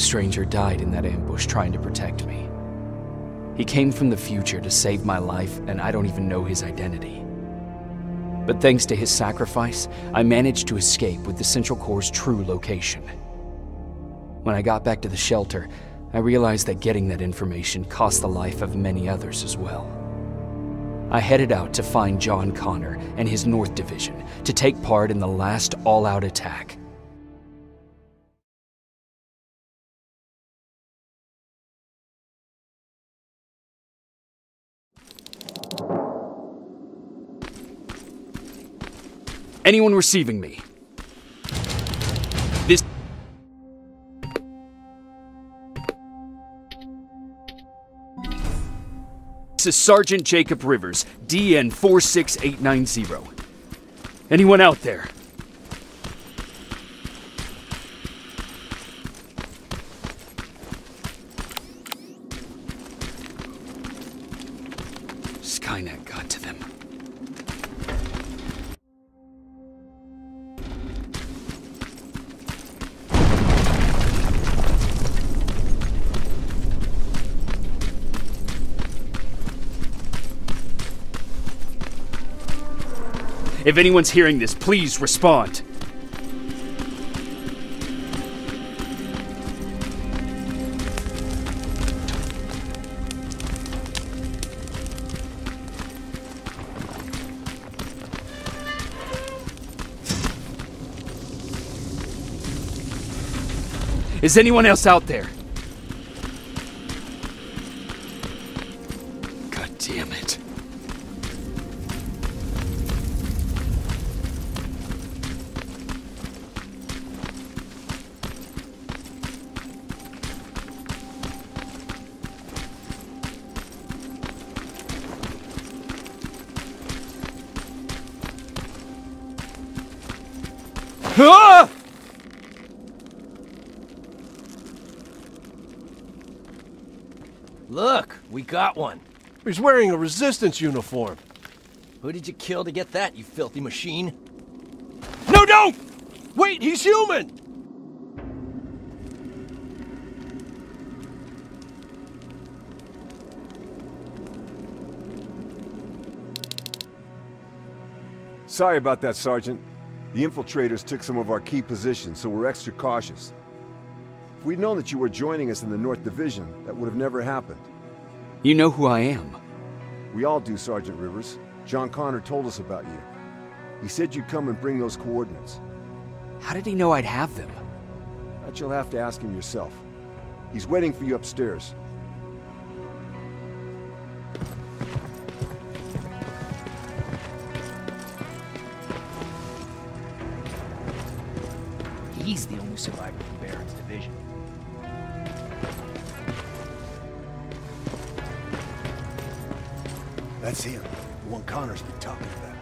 stranger died in that ambush trying to protect me. He came from the future to save my life, and I don't even know his identity. But thanks to his sacrifice, I managed to escape with the Central Core's true location. When I got back to the shelter, I realized that getting that information cost the life of many others as well. I headed out to find John Connor and his North Division to take part in the last all-out attack. Anyone receiving me? This This is Sergeant Jacob Rivers, DN 46890. Anyone out there? Skynet got to them. If anyone's hearing this, please respond. Is anyone else out there? Ah! Look, we got one. He's wearing a resistance uniform. Who did you kill to get that, you filthy machine? No, don't! Wait, he's human! Sorry about that, Sergeant. The infiltrators took some of our key positions, so we're extra cautious. If we'd known that you were joining us in the North Division, that would have never happened. You know who I am. We all do, Sergeant Rivers. John Connor told us about you. He said you'd come and bring those coordinates. How did he know I'd have them? That you'll have to ask him yourself. He's waiting for you upstairs. He's the only survivor from Baron's division. That's him. The one Connor's been talking about.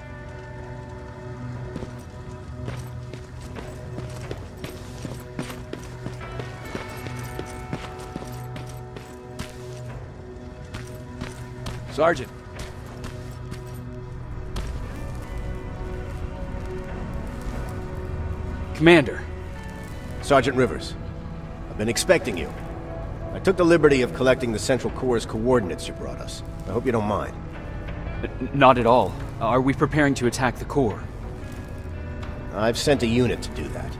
Sergeant. Commander, Sergeant Rivers, I've been expecting you. I took the liberty of collecting the Central Core's coordinates you brought us. I hope you don't mind. not at all. Are we preparing to attack the core? I've sent a unit to do that.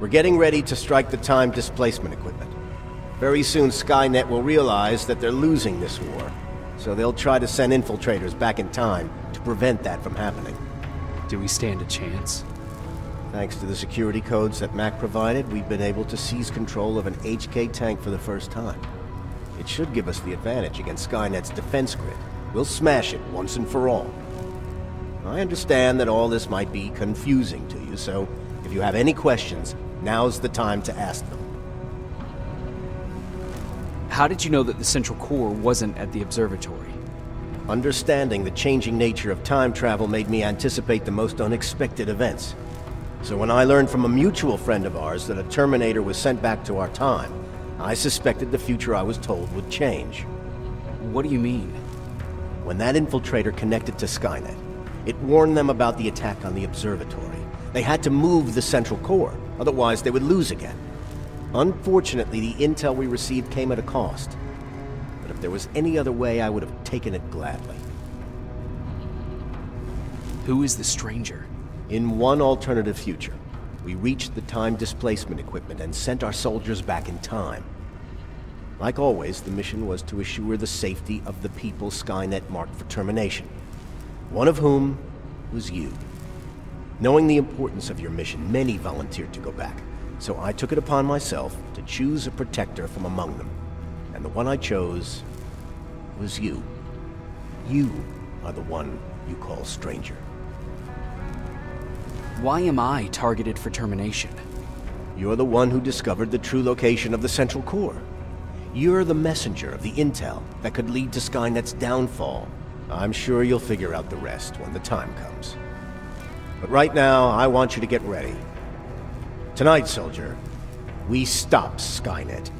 We're getting ready to strike the time displacement equipment. Very soon Skynet will realize that they're losing this war, so they'll try to send infiltrators back in time to prevent that from happening. Do we stand a chance? Thanks to the security codes that Mac provided, we've been able to seize control of an HK tank for the first time. It should give us the advantage against Skynet's defense grid. We'll smash it once and for all. I understand that all this might be confusing to you, so if you have any questions, now's the time to ask them. How did you know that the Central Core wasn't at the observatory? Understanding the changing nature of time travel made me anticipate the most unexpected events. So when I learned from a mutual friend of ours that a Terminator was sent back to our time, I suspected the future I was told would change. What do you mean? When that infiltrator connected to Skynet, it warned them about the attack on the observatory. They had to move the central core, otherwise they would lose again. Unfortunately, the intel we received came at a cost. But if there was any other way, I would have taken it gladly. Who is the stranger? In one alternative future, we reached the time displacement equipment and sent our soldiers back in time. Like always, the mission was to assure the safety of the people Skynet marked for termination. One of whom was you. Knowing the importance of your mission, many volunteered to go back. So I took it upon myself to choose a protector from among them. And the one I chose was you. You are the one you call stranger. Why am I targeted for termination? You're the one who discovered the true location of the Central Core. You're the messenger of the intel that could lead to Skynet's downfall. I'm sure you'll figure out the rest when the time comes. But right now, I want you to get ready. Tonight, soldier, we stop Skynet.